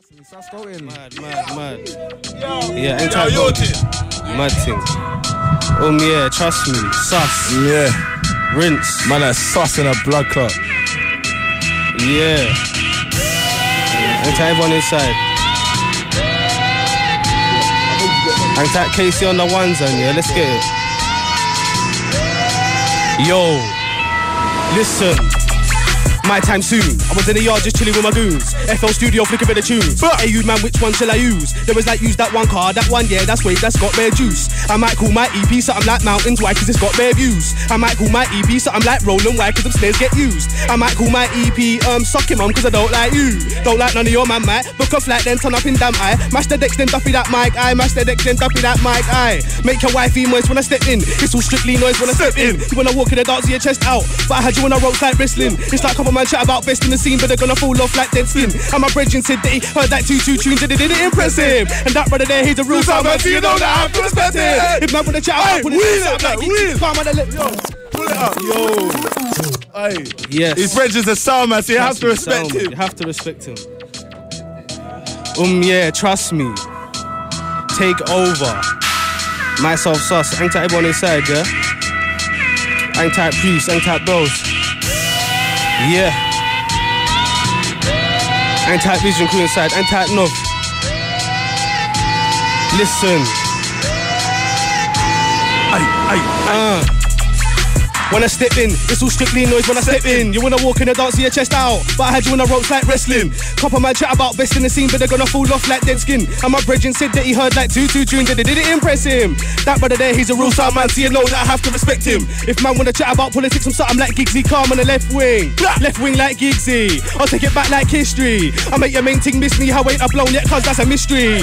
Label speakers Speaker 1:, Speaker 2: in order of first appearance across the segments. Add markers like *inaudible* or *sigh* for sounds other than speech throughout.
Speaker 1: Sus going.
Speaker 2: Mad, mad, mad. Yeah,
Speaker 3: Yo,
Speaker 2: anytime.
Speaker 3: yo, thing.
Speaker 2: Mad thing. Um, yeah, trust me. Sus.
Speaker 3: Yeah,
Speaker 2: Rinse.
Speaker 3: man, that's sus in a blood clot.
Speaker 2: Yeah. Anytime everyone inside. Hang tight Kay C on the ones and yeah, let's get it. Yo, listen. My time soon. I was in the yard just chilling with my goons. FL Studio flick a bit of tunes. Hey, you man, which one shall I use? There was like, use that one car, that one, yeah, that's weight, that's got bare juice. I might call my EP something like Mountains, why? Cause it's got bare views. I might call my EP something like Rollin', why? Cause them snares get used. I might call my EP, um, Suck him cause I don't like you. Don't like none of your man, mate. Book off like then turn up in damn eye. Mash the decks, then duffy that mic, I mash the decks, then duffy that mic, I Make your wifey noise when I step in. It's all strictly noise when I step in. You wanna walk in the dark, see your chest out. But I had you on a ropes like wrestling. It's like couple man chat about best in the scene, but they're gonna fall off like dead skin. And my brethren said that he heard that two two tunes and it didn't impress him. And that brother there, he's a real sound man, so you know that I have to respect him. If man wanna chat
Speaker 3: Hey,
Speaker 2: about
Speaker 3: wheel it, man,
Speaker 2: like
Speaker 3: wheel it.
Speaker 2: palm on the lip.
Speaker 3: Pull it up, yo. Hey,
Speaker 2: Yes.
Speaker 3: his friends is a sound man, so you have to respect him.
Speaker 2: You have to respect him. Um, yeah, trust me. Take over. Myself sus. Hang tight everyone inside, yeah? Hang tight priest, hang tight bros. Yeah. Hang tight vision crew inside, hang tight nov. Listen.
Speaker 3: Ay, ay,
Speaker 2: Uh. When I step in, it's all strictly noise when I step in. You wanna walk in the dance, see your chest out. But I had you on the ropes like wrestling. Couple man chat about best in the scene, but they're gonna fall off like dead skin. And my brethren said that he heard like two two tunes, that it didn't impress him. That brother there, he's a real sound man, so you know that I have to respect him. If man wanna chat about politics, I'm something like Giggsy, calm on the left wing. Left wing like Giggsy. I'll take it back like history. I make your main thing miss me, how ain't I blown yet, cause that's a mystery.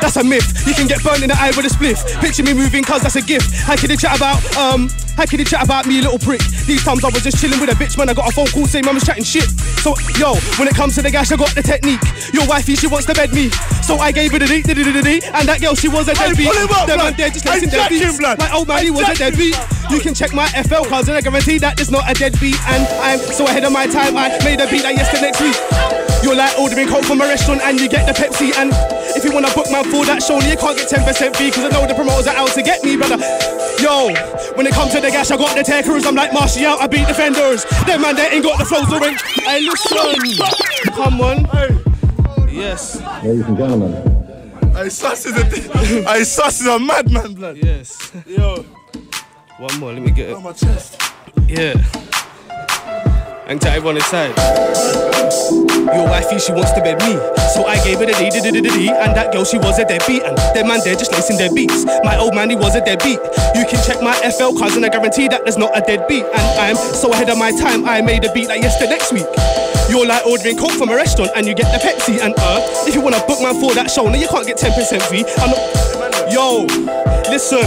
Speaker 2: That's a myth. You can get burned in the eye with a spliff. Picture me moving, cause that's a gift. How can you chat about, um, how can you chat about me, little prick? These times I was just chilling with a bitch, man. I got a phone call saying man was chatting shit. So, yo, when it comes to the gash, I got the technique. Your wifey, she wants to bed me. So I gave her the deet, dee and that girl, she was a deadbeat.
Speaker 3: him up, blood.
Speaker 2: man there just lacing deadbeats. My old man, he was a deadbeat. You can check my FL cards and I guarantee that it's not a deadbeat. And I'm so ahead of my time, I made a beat like yesterday next week. You're like ordering coke from a restaurant and you get the Pepsi. And if you wanna book man for that show, you can't get 10% fee, cause I know the promoters are out to get me, brother. Yo, when it comes to the gash, I got the takers. I'm like Marshall out, I beat defenders. Them man, they ain't got the flows to ring. Hey, listen. Come on. Hey. Yes.
Speaker 4: Ladies and gentlemen,
Speaker 3: Hey, sus is a, *laughs* hey, sus is a madman, blood.
Speaker 2: Yes.
Speaker 3: Yo,
Speaker 2: One more, let me get it.
Speaker 3: on my chest.
Speaker 2: Yeah. Hang tight, everyone inside. Your wifey, she wants to bed me. So I gave her the D, D, D, D, D, and that girl, she was a deadbeat. And them man, they're just lacing their beats. My old man, he was a deadbeat. You can check my FL cards, and I guarantee that there's not a deadbeat. And I'm so ahead of my time, I made a beat like yesterday next week. You're like ordering coke from a restaurant, and you get the Pepsi. And uh, if you wanna book man for that show, no, you can't get 10% fee. I'm not. Yo, listen.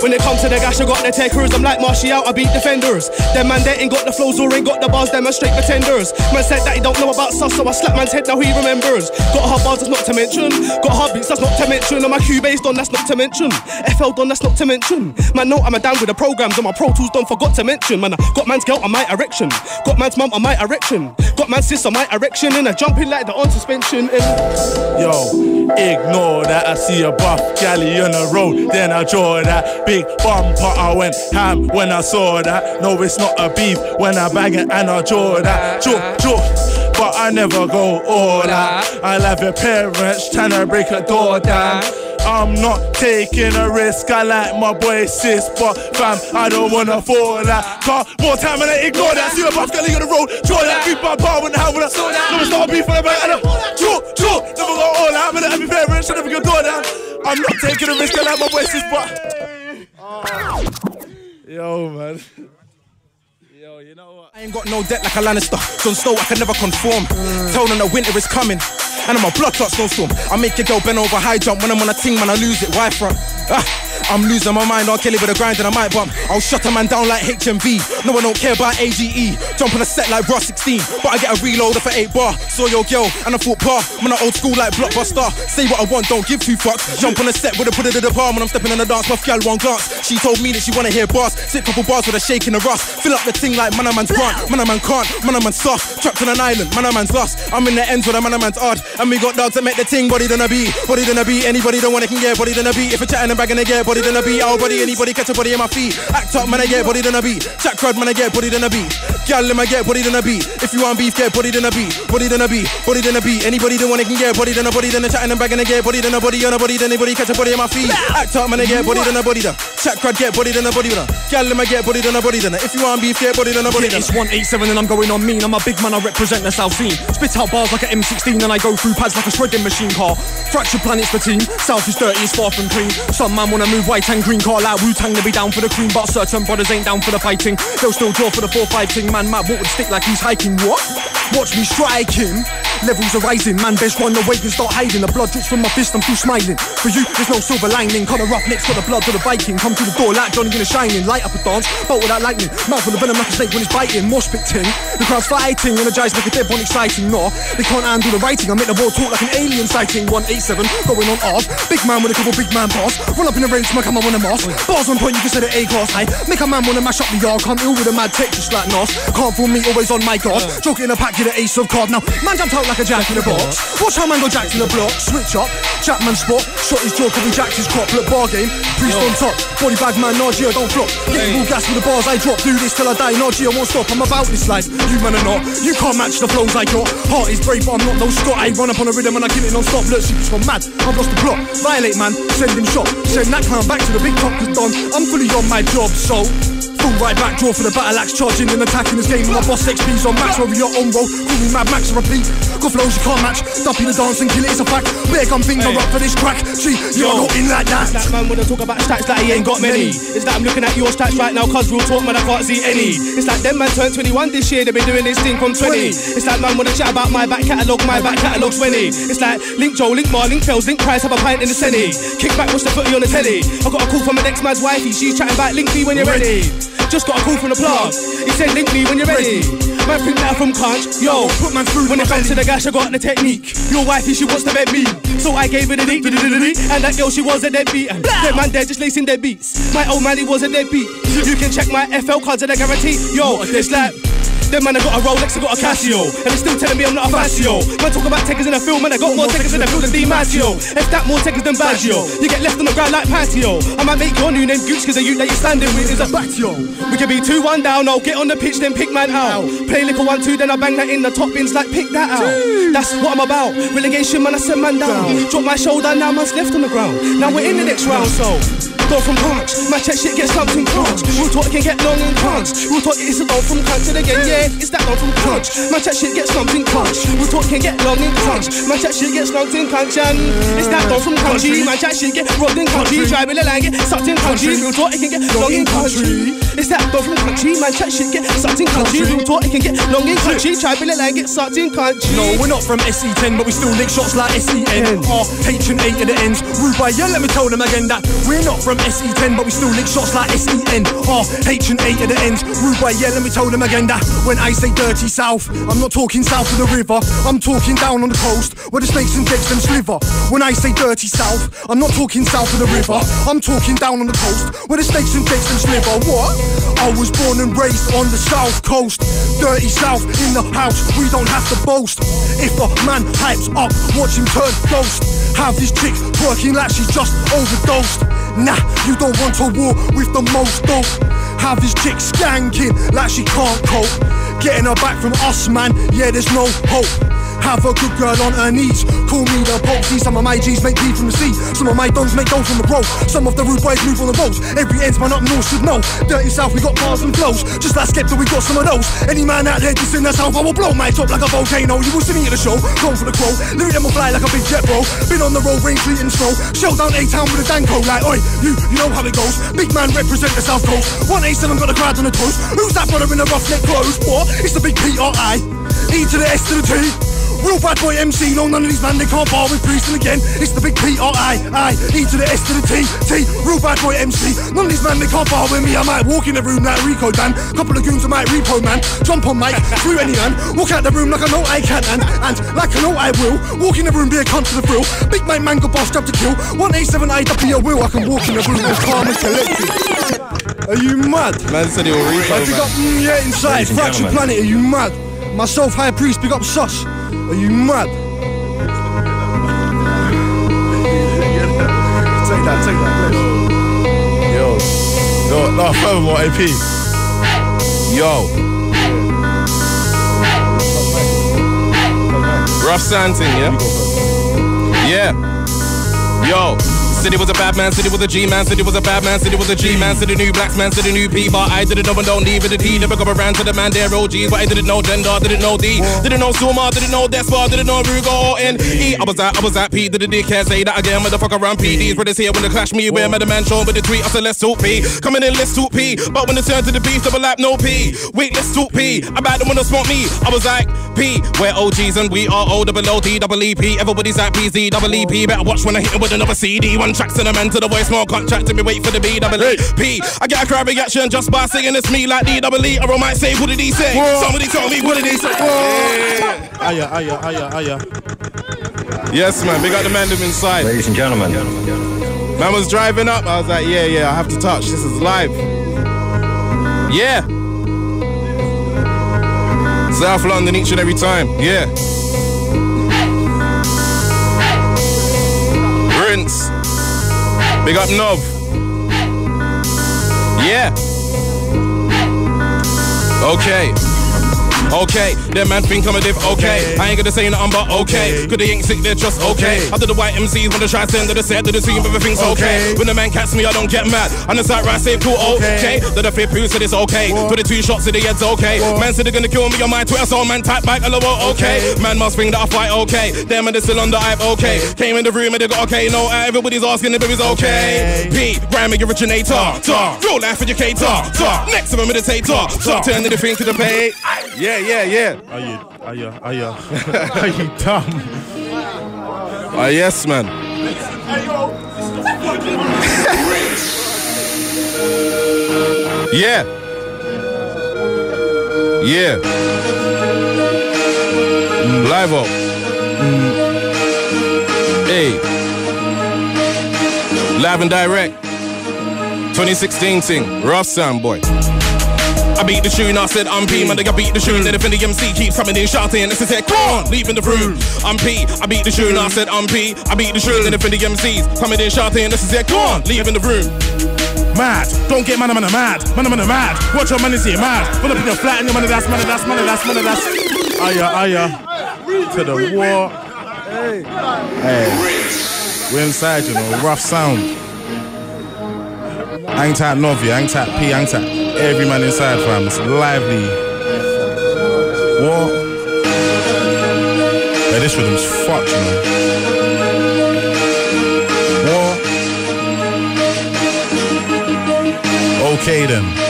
Speaker 2: When it comes to the gash, I got the takers. I'm like out, I beat defenders. Them man, they ain't got the flows or ain't got the bars, them are straight pretenders. Man said that he don't know about sus, so I slap man's head, now he remembers. Got hard bars, that's not to mention. Got hard beats, that's not to mention. And my Cubase done, that's not to mention. FL done, that's not to mention. Man, no, I'm a down with the programs, and my Pro Tools done, forgot to mention. Man, I got man's girl on my erection. Got man's mum on my erection. Got my sis on my erection, and I jumping like the on suspension.
Speaker 3: Yo, ignore that. I see a buff galley on the road, then I draw that big bumper. I went ham when I saw that. No, it's not a beef when I bang it and I draw that. Draw, draw. But I never go all out. I love your parents trying to break a door down. I'm not taking a risk. I like my boy sis, but fam, I don't wanna fall out. Car, more time and I ignore that. See a buff galley on the road, draw that beef by bar when I have a. Never start beef bang and I draw, draw. Never go all out. I'm gonna have your parents trying to break a door down. I'm not taking a risk. I like my boy sis, but. Yo, man. Yo, you know what?
Speaker 1: I ain't got no debt like a Lannister. Jon Snow, I can never conform. Tell them the winter is coming. And I'm a blood clot snowstorm. I make your girl bend over high jump when I'm on a ting, man, I lose it. Why front? Ah, I'm losing my mind, R. Kelly with a grind and I might bump. I'll shut a man down like HMV. No, I don't care about AGE. Jump on a set like Ross 16, but I get a reloader for 8 bar. Saw your girl and I thought, bar. Man, I old school like Blockbuster. Say what I want, don't give two fucks. Jump on a set with a put it in the palm when I'm stepping in the dance. Puff gal one glance. She told me that she wanna hear bars. Sit couple bars with a shake in the rust. Fill up the thing like man a man's grunt. Man a man can't. Man a man soft. Trapped on an island. Man a man's lost. I'm in the ends with a man a man's odd. And we got dogs that make the ting body than a beat. Body than a beat. Anybody don't wanna can get body than a beat. If you're chatting and bagging, I get body than a beat. Our body, anybody catch a body in my feet. Act up, man, I get body than a beat. Chat crowd, man, I get body than a beat. Gal, me get body than a beat. If you want beef, get body than a beat. Body than a beat. Body than a beat. Anybody don't wanna can get body than a body than a chatting and bagging, I get body than a body on a body than anybody catch a body in my feet. Act up, man, I get body than a body than. Chat crowd, get body than a body than. Gal, me get body than a body than. If you want beef, get body than a body than.
Speaker 5: It's 187 and I'm going on mean. I'm a big man, I represent the South scene. Spit out bars like an M16 and I go through pads like a shredding machine car. Fraktured Planet's the team. South is dirty, it's far from clean. Some man wanna move white and green car like Wu Tang to be down for the cream, but certain brothers ain't down for the fighting. They'll still draw for the 4-5 ting. Man, Matt Watt would stick like he's hiking. What? Watch me strike him. Levels are rising, man. Best run away and start hiding. The blood drips from my fist, I'm still smiling. For you, there's no silver lining. Connor Roughneck's got the blood to the Viking. Come to the door like Johnny in a shining. Light up a dance, bolt without lightning. Mouth full of venom like a snake when it's biting. More spit ting. The crowd's fighting, energized like a dead one exciting. No, they can't handle the writing. I make the ball talk like an alien sighting. 187, going on off. Big man with a couple big man bars. Run up in the range, a man on a mask. Bars on point, you can say the A class high. Make a man wanna mash up the yard. Come ill with a mad tech just like Nos. Can't fool me, always on my guard. Joke in a pack, you're the ace of card. Now, man jumped out like a jack in a box. Watch how man go jacked in the block. Switch up, Jackman spot. Shot his jaw, could jacked his crop. Look, bar game. Priest on top. Body bag man, Nargia, don't flop. Get full gas with the bars I drop. Do this till I die. Nargia won't stop. I'm about this life. You man are not. You can't match the flows I got. Heart is brave, but I'm not no Scott. I run up on a rhythm and I kill it non-stop. Look, she's gone mad. I've lost the plot. Violate man, send him shot. Send that clown back to the big top cause done. I'm fully on my job, so. Full right back, draw for the battle axe, charging and attacking this game. My boss XP's on max, over your own roll. Call me Mad Max, repeat. Got flows you can't match. Dumpy the dance and kill it, it's a fact. Bear gun things are up for this crack. Gee, you're not in like that.
Speaker 2: That man wanna talk about stats that he ain't got many. It's that I'm looking at your stats right now, cause real talk, man, I can't see any. It's like them man turned 21 this year, they've been doing this thing from 20. It's like man wanna chat about my back catalogue, my back catalogue 20. It's like Link Joe, Link Mar, Link Fells, Link Price, have a pint in the Senny. Kick back, watch the footy on the telly. I got a call from my next man's wifey, she's chatting about Link me when you're ready. Just got a call from the plug. He said link me when you're ready. Man think that from Conch. Yo,
Speaker 5: Put man through
Speaker 2: when it comes to the gash, I got the technique. Your wifey, she wants to bed me. So I gave her the dick, and that girl, she was a deadbeat. And that man there just lacing their beats. My old man, he was a deadbeat. You can check my FL cards and I guarantee. Yo, it's like. Them man, I got a Rolex, I got a Casio. And they still telling me I'm not a Fascio. Man, talk about takers in the film, man, I got more takers in the field than DiMaggio. If that more takers than Baggio, you get left on the ground like patio. I might make your new name Gooch, cause the youth that you're standing with is a Batio. We can be 2 1 down, I'll get on the pitch, then pick man out. Play little 1 2, then I bang that in the top bins, like pick that out. That's what I'm about. Relegation, man, I send man down. Drop my shoulder, now man's left on the ground. Now we're in the next round, so. Go from punch, my check shit gets in crunch. Real talk can get long in crunch. Real talk is a long from crunch the game, yeah, it's that long from crunch. My check shit gets in crunch. Real talk can get long in crunch. My check shit gets slumped in crunch, and it's that long from crunchy. My check shit get robbed in country. Try with the line, get sucked in country. Real talk it can get long in country. It's that long from country. My check shit get sucked in country. Real talk it can get long in country. Try the line, get sucked in country.
Speaker 5: No, we're not from SE10, but we still lick shots like SEN. R, H and A at the ends. By yeah, let me tell them again that we're not from SE10, but we still lick shots like SEN. R, H and A at the ends. By yeah, let me tell them again that when I say dirty south, I'm not talking south of the river. I'm talking down on the coast where the snakes and jets them sliver. When I say dirty south, I'm not talking south of the river. I'm talking down on the coast where the snakes and jets them sliver. What? I was born and raised on the south coast. Dirty south in the house, we don't have to boast. If a man hypes up, watch him turn ghost. Have this chick working like she's just overdosed. Nah, you don't want to war with the most dope. Have this chick skanking like she can't cope. Getting her back from us, man, yeah, there's no hope. Have a good girl on her knees. Call me the Pope. See, some of my G's make tea from the sea. Some of my dons make dough from the road. Some of the rude boys move on the roads. Every ends man up north should know. Dirty South, we got bars and flows. Just like Skepta, we got some of those. Any man out there in the South, I will blow my top like a volcano. You will see me at the show, going for the crow. Lyric them will fly like a big jet, bro. Been on the road, rain, street and stroll. Shell down A-Town with a Danko. Like, oi, you, you know how it goes. Big man represent the South Coast. 187 got the crowd on the toes. Who's that brother in the rough neck clothes? What? It's the big P-R-I. E to the S to the T. Real bad boy MC, no none of these man, they can't bar with Priest and again. It's the big P-R-I, I, E to the S to the T, T, real bad boy MC. None of these man, they can't bar with me. I might walk in the room like Rico Dan. Couple of goons, I might repo man. Jump on mic, through any man. Walk out the room like I know I can and, and like I know I will. Walk in the room, be a cunt to the thrill. Big man, mango boss, strapped to kill. 187 IW will, I can walk in the room as calm and collected. Are you mad?
Speaker 6: Man said he will repo,
Speaker 5: I big
Speaker 6: man.
Speaker 5: up mm, yeah inside
Speaker 6: and Fraktured.
Speaker 5: Planet. Are you mad? Myself, High Priest, big up Sus. Are you mad? take that, take that.
Speaker 7: Yo, no, no, furthermore, AP.
Speaker 6: Yo. Rough Santing, yeah? Yeah. Yo. City was a bad man, city was a G man, city was a bad man, city was a G man, city new blacks man, city new P, but I didn't know and don't leave it. D. Never go around to the man there OGs, but I didn't know gender, didn't know D, didn't know Suma, didn't know Despot, didn't know Rugo or N E. I was at, I was at P, did the dickhead say that again, motherfucker around PDs, brothers here when they clash me, where a man shown with the tweet, I said let's talk P, coming in let's talk P, but when it's turned to the beef, double lap no P, wait let's talk P, about them when they smoke me, I was like P, we're OGs and we are O double O T double E P, everybody's at PZ double E P, better watch when I hit it with another CD, track to the man to the voicemail, contract to me, wait for the B double E P, I get a crowd reaction just by singing it's me like D double E, or I might say what did he say, somebody tell me what did he say, Yeah.
Speaker 7: Aya, aya, aya, aya.
Speaker 6: Yes man, we got the man them inside.
Speaker 4: Ladies and gentlemen,
Speaker 6: Man was driving up. I was like, yeah, yeah, I have to touch. This is live. Yeah. South London each and every time. Yeah. Rinse. Big up Nov. Yeah. Okay. Okay, them man think I'm a diff, okay. I ain't gonna say nothing but okay. Cause they ain't sick, they're just okay. After the white MCs when they try send to the set, to the but everything's okay. When the man catch me, I don't get mad. And the side right, say cool, okay. Then the fifth who said it's okay. Put the two shots to the head's okay. Man said they're gonna kill me on my Twitter, so man type back, hello, okay. Man must think that I fight, okay. Them and they still on the hype, okay. Came in the room and they got okay. No, everybody's asking if it was okay. P, rhyme originator, tar. Real life educator, tar. Next to a meditator, tar. Turn the thing to the pay. Yeah, yeah, yeah. yeah.
Speaker 7: Are you, are you, are you, *laughs* are you dumb?
Speaker 6: Ah, yes, man. yeah. Yeah. Live up. Hey. Live and direct. 2016 thing. Rough sound boy. I beat the tune, I said I'm P, man, I beat the tune. Then if the MC keeps coming in shouting, this is it, come on, leaving the room. I'm P, I beat the tune, I said I'm P, I beat the tune. Then if the MCs coming in shouting, this is it, come on, leaving the room.
Speaker 7: Mad, don't get man, man, mad, man, man, mad. Watch your money, see mad. Pull up in your flat and your money, that's money, that's money, that's money, that's. Aya, aya, to the war. Hey, hey, we're inside, you know, rough sound. Hang tight Novi, hang tight P, hang tight every man inside, fam. It's lively. What? Hey, this rhythm's fucked, you know. What? Okay then.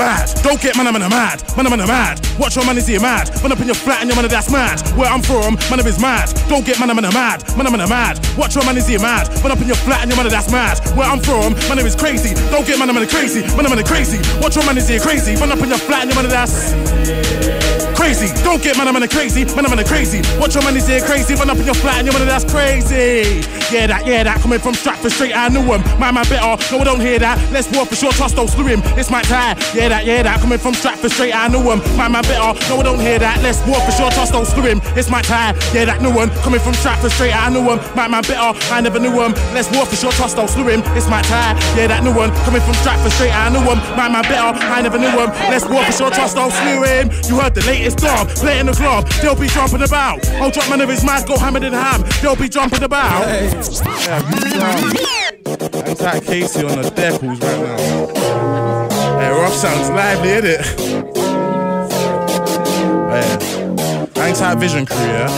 Speaker 7: Mad, don't get man, I'm in a mad, man, I'm in a mad. Watch your man is here mad. Man up in your flat and your man that's mad. Where I'm from, man is mad. Don't get man, I'm in a mad, man, I'm in a mad. Watch your man is here mad. Man up in your flat and your man that's mad. Where I'm from, man is crazy. Don't get man, I'm in a crazy, man, I'm in a crazy. Watch your man is here crazy. Man up in your flat and your man that's crazy. Don't get man, I'm in a crazy, man, I'm in a crazy. Watch your man is here crazy. Man up in your flat and your man that's crazy. Yeah, that, yeah, that. Coming from Stratford straight, I knew him. My man better, no, I don't hear that. Let's war for sure, trust, don't slew him. It's my tie. Yeah, that, yeah, that. Coming from Stratford straight, I knew him. My man better, no, I don't hear that. Let's war for sure, trust, don't screw him. It's my tie. Yeah, that new one. Coming from Stratford straight, I knew him. My man better, I never knew him. Let's war for sure, trust, don't screw him. It's my tie. Yeah, that new one. Coming from Stratford straight, I knew him. My man better, I never knew him. Let's war for sure, trust, don't screw him. You heard the latest dub, play in the club. They'll be jumping about. I'll drop man of his mouth, go hammered in ham. They'll be jumping about. I'm tight Kay C on the decals right now. Hey, rough sounds lively, isn't it? Hey, hang tight Vision Crew, yeah?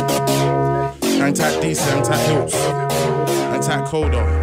Speaker 7: Hang tight DC, hang tight Hills, hang tight Koder.